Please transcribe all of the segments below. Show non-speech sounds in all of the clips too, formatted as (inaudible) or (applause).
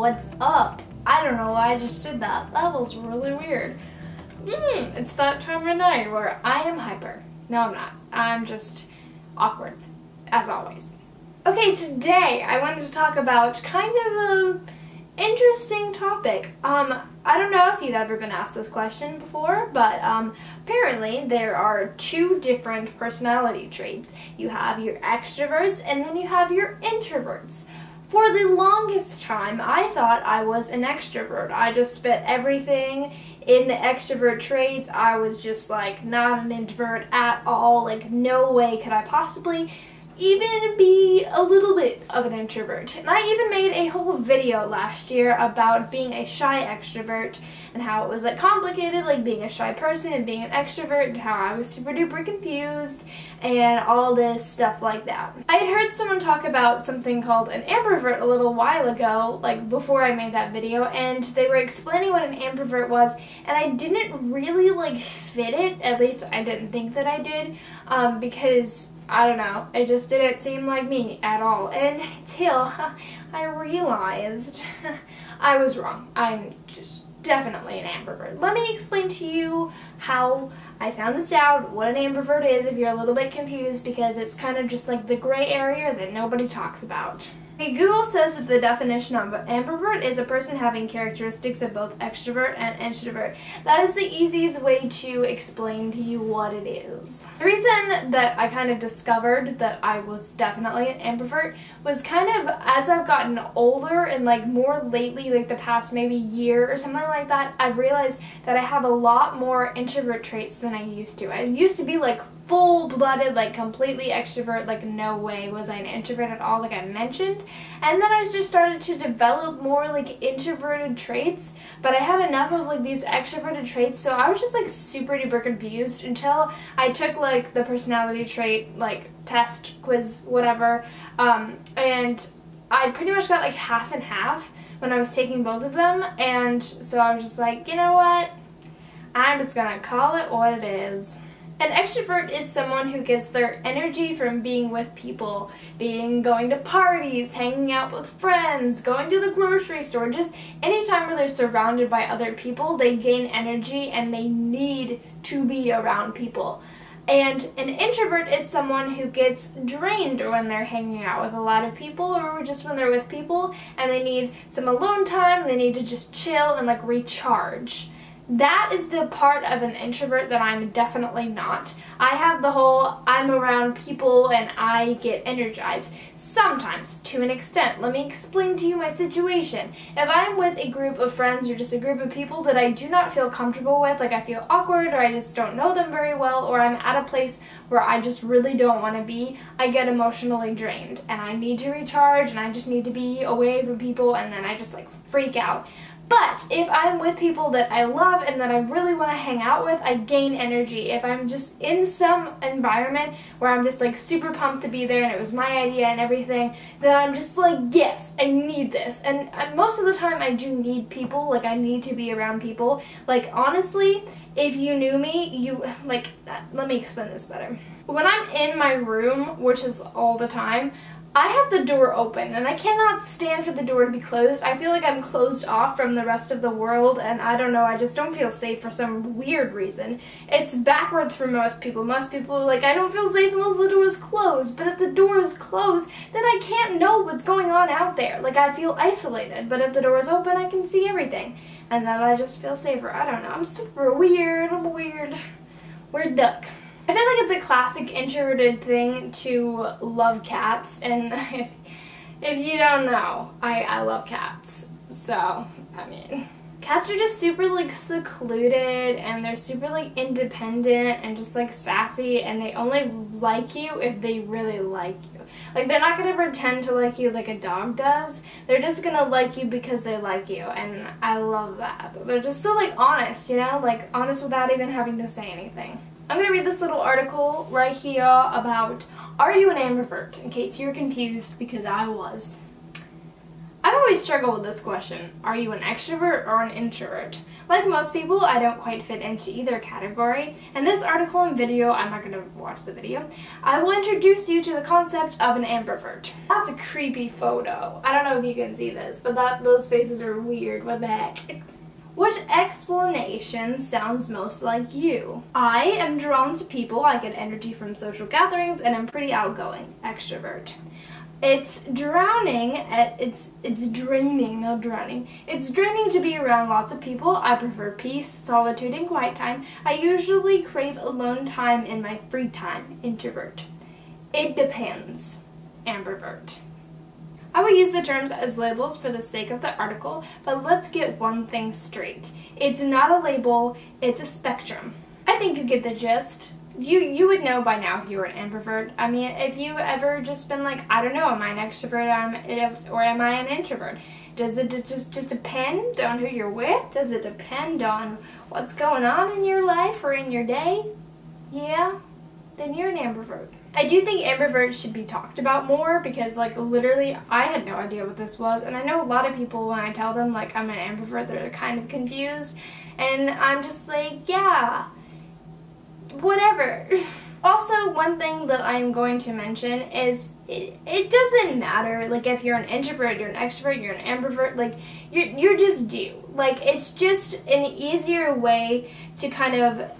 what's up? I don't know why I just did that. That was really weird. Hmm, it's that time of night where I am hyper. No, I'm not. I'm just awkward, as always. Okay, today I wanted to talk about kind of a interesting topic. Um, I don't know if you've ever been asked this question before, but um, apparently there are two different personality traits. You have your extroverts and then you have your introverts. For the longest time, I thought I was an extrovert. I just spit everything in the extrovert traits. I was just like not an introvert at all. Like no way could I possibly even be a little bit of an introvert. And I even made a whole video last year about being a shy extrovert and how it was like complicated, like being a shy person and being an extrovert and how I was super duper confused and all this stuff like that. I had heard someone talk about something called an ambivert a little while ago, like before I made that video, and they were explaining what an ambivert was, and I didn't really like fit it, at least I didn't think that I did, um, because I don't know. It just didn't seem like me at all. Until (laughs) I realized (laughs) I was wrong. I'm just definitely an ambivert. Let me explain to you how I found this out, what an ambivert is if you're a little bit confused because it's kind of just like the gray area that nobody talks about. Okay, Google says that the definition of ambivert is a person having characteristics of both extrovert and introvert. That is the easiest way to explain to you what it is. The reason that I kind of discovered that I was definitely an ambivert was kind of as I've gotten older and like more lately, like the past maybe year or something like that, I've realized that I have a lot more introvert traits than I used to. I used to be like full-blooded, like completely extrovert, like no way was I an introvert at all, like I mentioned. And then I just started to develop more like introverted traits, but I had enough of like these extroverted traits, so I was just like super duper confused until I took like the personality trait, like test, quiz, whatever, um, and I pretty much got like half and half when I was taking both of them, and so I was just like, you know what, I'm just gonna call it what it is. An extrovert is someone who gets their energy from being with people, being going to parties, hanging out with friends, going to the grocery store, just anytime where they're surrounded by other people, they gain energy and they need to be around people. And an introvert is someone who gets drained when they're hanging out with a lot of people or just when they're with people and they need some alone time, they need to just chill and like recharge that is the part of an introvert that I'm definitely not. I have the whole I'm around people and I get energized. Sometimes, to an extent. Let me explain to you my situation. If I'm with a group of friends or just a group of people that I do not feel comfortable with, like I feel awkward or I just don't know them very well, or I'm at a place where I just really don't want to be, I get emotionally drained and I need to recharge and I just need to be away from people and then I just like freak out. But if I'm with people that I love and that I really want to hang out with, I gain energy. If I'm just in some environment where I'm just like super pumped to be there and it was my idea and everything, then I'm just like, yes, I need this. And most of the time I do need people, like I need to be around people. Like honestly, if you knew me, you, like, let me explain this better. When I'm in my room, which is all the time, I have the door open and I cannot stand for the door to be closed. I feel like I'm closed off from the rest of the world and I don't know, I just don't feel safe for some weird reason. It's backwards for most people. Most people are like, I don't feel safe unless the door is closed. But if the door is closed, then I can't know what's going on out there. Like I feel isolated. But if the door is open, I can see everything. And then I just feel safer. I don't know, I'm super weird. I'm weird, weird duck. I feel like it's a classic introverted thing to love cats, and (laughs) if, if you don't know, I, I love cats. So, I mean, cats are just super like secluded and they're super like independent and just like sassy and they only like you if they really like you. Like they're not gonna pretend to like you like a dog does. They're just gonna like you because they like you and I love that. They're just so like honest, you know? Like honest without even having to say anything. I'm going to read this little article right here about Are you an ambivert? In case you're confused, because I was. I've always struggled with this question. Are you an extrovert or an introvert? Like most people, I don't quite fit into either category. In this article and video, I'm not going to watch the video, I will introduce you to the concept of an ambivert. That's a creepy photo. I don't know if you can see this, but that those faces are weird. What the heck? Which explanation sounds most like you? I am drawn to people, I get energy from social gatherings, and I'm pretty outgoing, extrovert. It's drowning, eh, it's, it's draining, not drowning. It's draining to be around lots of people. I prefer peace, solitude, and quiet time. I usually crave alone time in my free time, introvert. It depends, ambivert. I will use the terms as labels for the sake of the article, but let's get one thing straight. It's not a label, it's a spectrum. I think you get the gist. You you would know by now if you were an ambivert. I mean, if you ever just been like, I don't know, am I an extrovert or am I an introvert? Does it just, just depend on who you're with? Does it depend on what's going on in your life or in your day? Yeah, then you're an ambivert. I do think ambiverts should be talked about more because like literally I had no idea what this was and I know a lot of people when I tell them like I'm an ambivert they're kind of confused and I'm just like yeah whatever. (laughs) also one thing that I'm going to mention is it, it doesn't matter like if you're an introvert, you're an extrovert, you're an ambivert, like you're, you're just you. Like it's just an easier way to kind of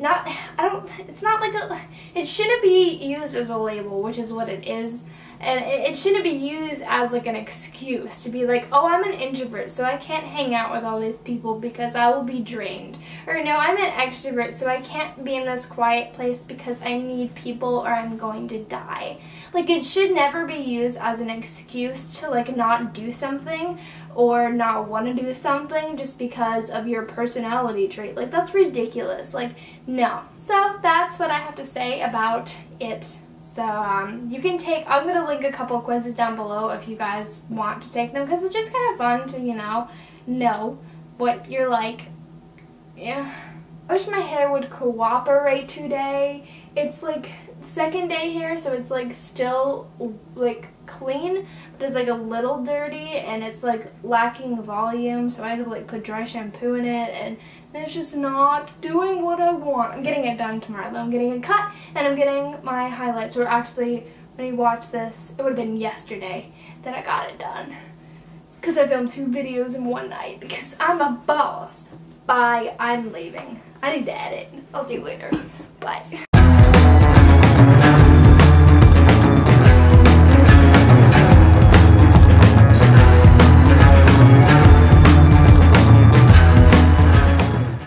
not I don't it's not like a it shouldn't be used as a label which is what it is. And it, shouldn't be used as like an excuse to be like oh I'm an introvert so I can't hang out with all these people because I will be drained. Or no I'm an extrovert so I can't be in this quiet place because I need people or I'm going to die. Like it should never be used as an excuse to like not do something or not want to do something just because of your personality trait. Like, that's ridiculous. Like, no. So, that's what I have to say about it. So, um, you can take, I'm going to link a couple quizzes down below if you guys want to take them because it's just kind of fun to, you know, know what you're like. Yeah. I wish my hair would cooperate today. It's like second day here, so it's like still like clean, but it's like a little dirty and it's like lacking volume, so I had to like put dry shampoo in it and it's just not doing what I want. I'm getting it done tomorrow though. I'm getting it cut and I'm getting my highlights. Or actually, when you watch this, it would have been yesterday that I got it done. Because I filmed two videos in one night because I'm a boss. Bye, I'm leaving. I need to edit. I'll see you later. Bye.